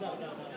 No, no, no.